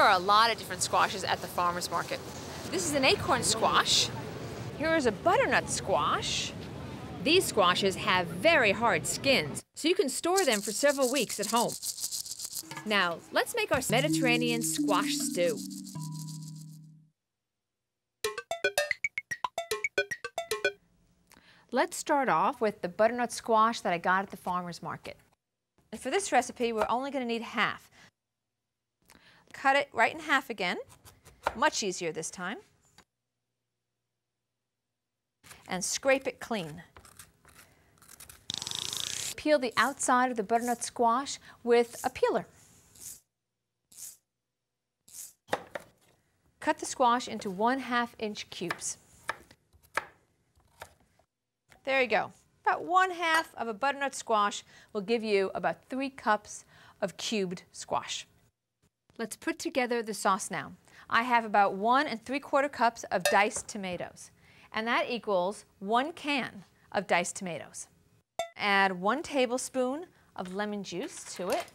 There are a lot of different squashes at the farmer's market. This is an acorn squash. Here is a butternut squash. These squashes have very hard skins, so you can store them for several weeks at home. Now, let's make our Mediterranean squash stew. Let's start off with the butternut squash that I got at the farmer's market. For this recipe, we're only going to need half. Cut it right in half again, much easier this time. And scrape it clean. Peel the outside of the butternut squash with a peeler. Cut the squash into one half inch cubes. There you go. About one half of a butternut squash will give you about three cups of cubed squash. Let's put together the sauce now. I have about one and three quarter cups of diced tomatoes, and that equals one can of diced tomatoes. Add one tablespoon of lemon juice to it,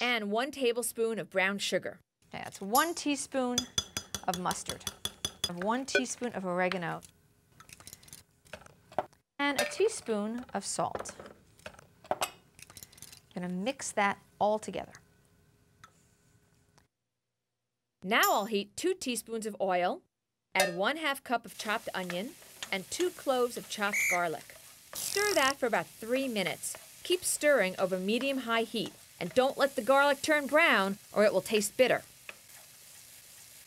and one tablespoon of brown sugar. Okay, that's one teaspoon of mustard, one teaspoon of oregano, and a teaspoon of salt. I'm going to mix that all together. Now I'll heat two teaspoons of oil, add one half cup of chopped onion, and two cloves of chopped garlic. Stir that for about three minutes. Keep stirring over medium-high heat, and don't let the garlic turn brown or it will taste bitter.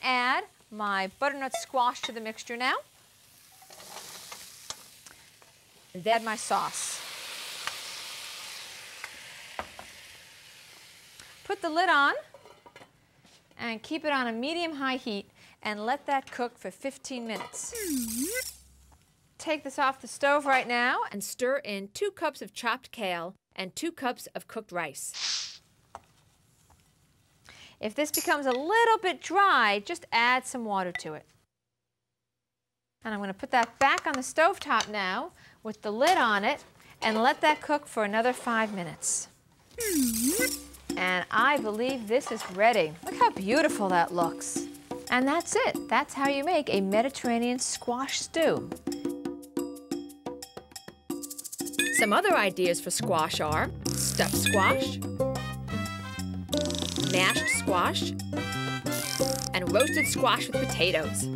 Add my butternut squash to the mixture now. And then my sauce. Put the lid on and keep it on a medium-high heat and let that cook for 15 minutes. Take this off the stove right now and stir in two cups of chopped kale and two cups of cooked rice. If this becomes a little bit dry, just add some water to it. And I'm going to put that back on the stove top now with the lid on it and let that cook for another five minutes. And I believe this is ready. Look how beautiful that looks. And that's it. That's how you make a Mediterranean squash stew. Some other ideas for squash are stuffed squash, mashed squash, and roasted squash with potatoes.